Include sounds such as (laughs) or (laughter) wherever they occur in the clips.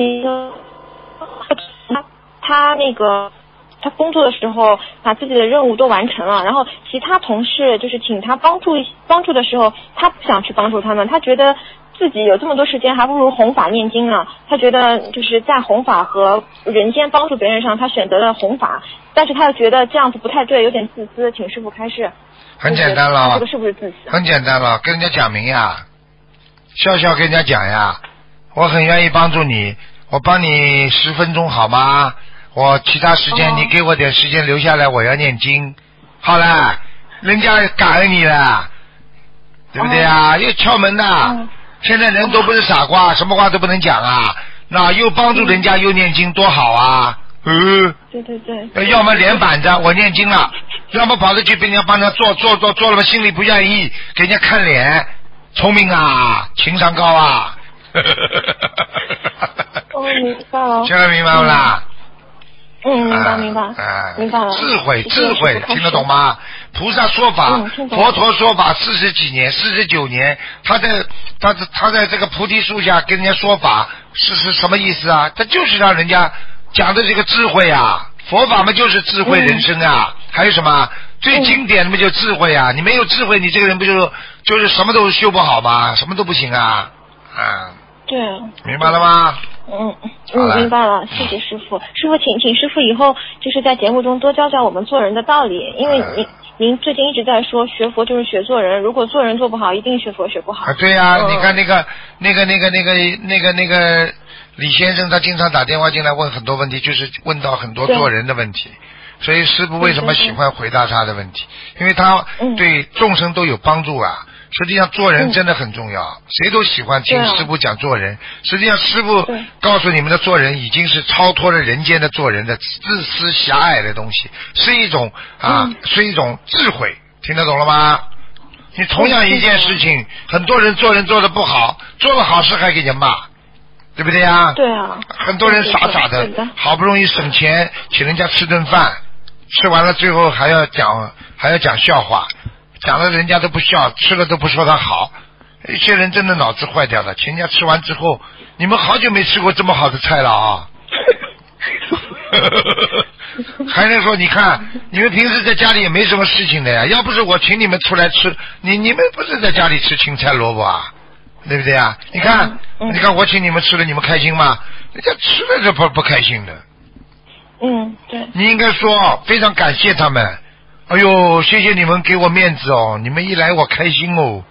那个他他那个他工作的时候把自己的任务都完成了，然后其他同事就是请他帮助帮助的时候，他不想去帮助他们，他觉得。自己有这么多时间，还不如弘法念经呢。他觉得就是在弘法和人间帮助别人上，他选择了弘法，但是他又觉得这样子不太对，有点自私，请师傅开示。很简单了，这个是不是自私？很简单了，跟人家讲明呀，笑笑跟人家讲呀，我很愿意帮助你，我帮你十分钟好吗？我其他时间你给我点时间留下来，我要念经。好了，人家感恩你了，对不对啊？又敲门呐。现在人都不是傻瓜，什么话都不能讲啊！那又帮助人家又念经，多好啊！嗯，对对对。要么脸板着我念经了，要么跑着去被人家帮他做做做做了嘛，心里不愿意，给人家看脸，聪明啊，情商高啊！(laughs) 哦，明白了。现在明白不啦？嗯，明白明白，明白了。智慧智慧，听得懂吗？菩萨说法，佛陀说法四十几年，四十九年，他在他在他在这个菩提树下跟人家说法，是是什么意思啊？他就是让人家讲的这个智慧啊，佛法嘛就是智慧人生啊，还有什么最经典的嘛就智慧啊？你没有智慧，你这个人不就就是什么都修不好吗？什么都不行啊啊！对，明白了吗？嗯嗯，明白了，谢谢师傅。师傅，请请师傅以后就是在节目中多教教我们做人的道理，因为您您最近一直在说学佛就是学做人，如果做人做不好，一定学佛学不好。啊，对呀，你看那个那个那个那个那个那个李先生，他经常打电话进来问很多问题，就是问到很多做人的问题，所以师傅为什么喜欢回答他的问题？因为他对众生都有帮助啊。实际上做人真的很重要，谁都喜欢听师傅讲做人。实际上师傅告诉你们的做人，已经是超脱了人间的做人的自私狭隘的东西，是一种啊，是一种智慧。听得懂了吗？你同样一件事情，很多人做人做的不好，做了好事还给人骂，对不对呀？对啊。很多人傻傻的，好不容易省钱请人家吃顿饭，吃完了最后还要讲还要讲笑话。讲了人家都不笑，吃了都不说他好，一些人真的脑子坏掉了。请人家吃完之后，你们好久没吃过这么好的菜了啊！(laughs) 还能说你看，你们平时在家里也没什么事情的呀？要不是我请你们出来吃，你你们不是在家里吃青菜萝卜啊？对不对啊？你看，你看我请你们吃了，你们开心吗？人家吃了就不不开心的。嗯，对。你应该说非常感谢他们。哎呦，谢谢你们给我面子哦！你们一来我开心哦，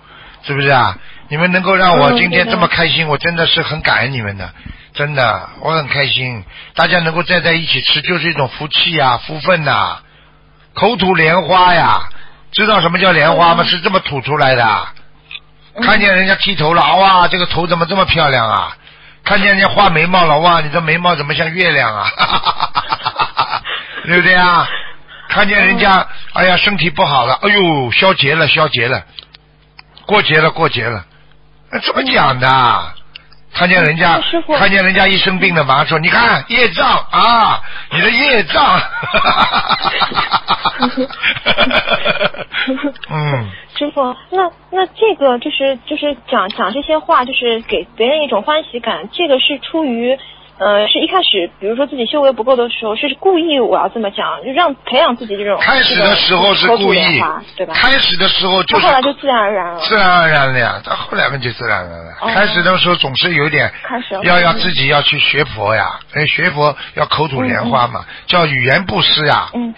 是不是啊？你们能够让我今天这么开心，我真的是很感恩你们的，真的，我很开心。大家能够站在一起吃，就是一种福气呀，福分呐，口吐莲花呀！知道什么叫莲花吗？是这么吐出来的。看见人家剃头了，哇，这个头怎么这么漂亮啊？看见人家画眉毛了，哇，你这眉毛怎么像月亮啊？(laughs) 对不对啊？看见人家，哎呀，身体不好了，哎呦，消节了，消节了，过节了，过节了，怎么讲的？看见人家，看见人家一生病了，马上说，你看业障啊，你的业障。(laughs) 嗯。师傅，那那这个就是就是讲讲这些话，就是给别人一种欢喜感，这个是出于。呃，是一开始，比如说自己修为不够的时候，是故意我要这么讲，就让培养自己这种。开始的时候是故意，对吧？开始的时候就是。后来就自然而然了。自然而然了呀，到后来嘛就自然而然了。开始的时候总是有点。开始。要要自己要去学佛呀，哎，学佛要口吐莲花嘛，叫语言布施呀。嗯。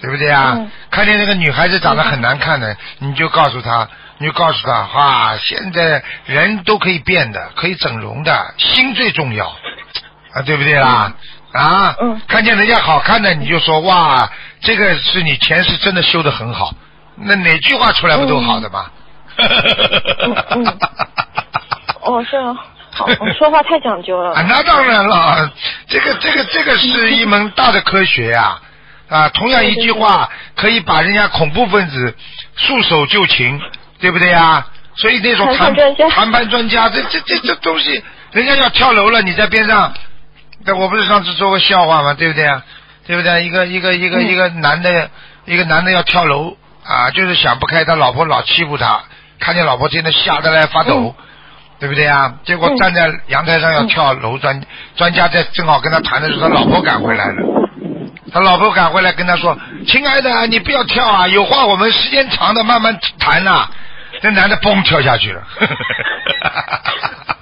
对不对呀？看见那个女孩子长得很难看的，你就告诉她，你就告诉她，哇，现在人都可以变的，可以整容的，心最重要。啊，对不对啦？啊，嗯看见人家好看的，你就说哇，这个是你前世真的修的很好。那哪句话出来不都好的吗？哦，是啊，好，(laughs) 说话太讲究了。啊，那当然了，这个这个这个是一门大的科学呀！啊，同样一句话可以把人家恐怖分子束手就擒，对不对呀？所以那种谈谈判专家，这这这这东西，人家要跳楼了，你在边上。那我不是上次说过笑话吗？对不对啊？对不对？一个一个一个一个男的，一个男的要跳楼啊，就是想不开，他老婆老欺负他，看见老婆天天吓得来发抖，对不对啊？结果嗯站在阳台上要跳楼，专专家在正好跟他谈的时候，他老婆赶回来了。他老婆赶回来跟他说：“亲爱的，你不要跳啊，有话我们时间长的慢慢谈呐、这男的嘣跳下去了，(laughs)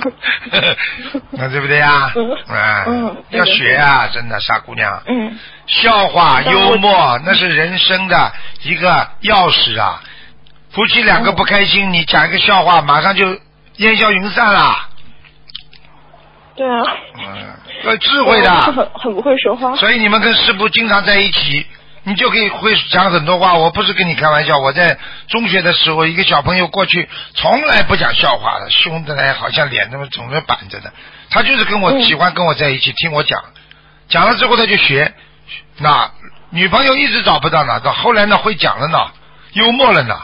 (laughs) 那对不对呀？嗯啊嗯，要学啊，真的傻姑娘。嗯笑话、幽默，那是人生的一个钥匙啊！夫妻两个不开心，你讲一个笑话，马上就烟消云散了。对啊，嗯，要智慧的，很很不会说话。所以你们跟师傅经常在一起，你就可以会讲很多话。我不是跟你开玩笑，我在中学的时候，一个小朋友过去从来不讲笑话的，凶的嘞，好像脸那么总是板着的。他就是跟我嗯喜欢跟我在一起，听我讲，讲了之后他就学。那女朋友一直找不到呢，到后来呢会讲了呢，幽默了呢，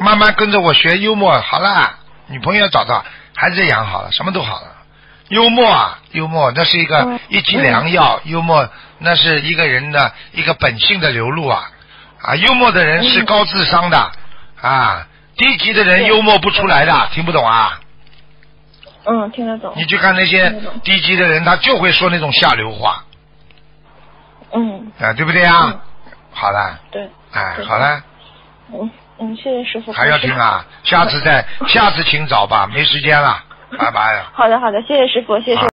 慢慢跟着我学幽默，好啦，女朋友找到，孩子养好了，什么都好了。幽默啊，幽默，那是一个嗯一剂良药。幽默，那是一个人的一个本性的流露啊啊！幽默的人是嗯高智商的啊，低级的人幽默不出来的，听不懂啊？嗯，听得懂。你去看那些低级的人，他就会说那种下流话嗯，啊，对不对啊嗯？好了，对。哎，好了，嗯嗯，谢谢师傅。还要听啊？下次再，(laughs) 下次请早吧，没时间了，拜拜。好的好的，谢谢师傅，谢谢。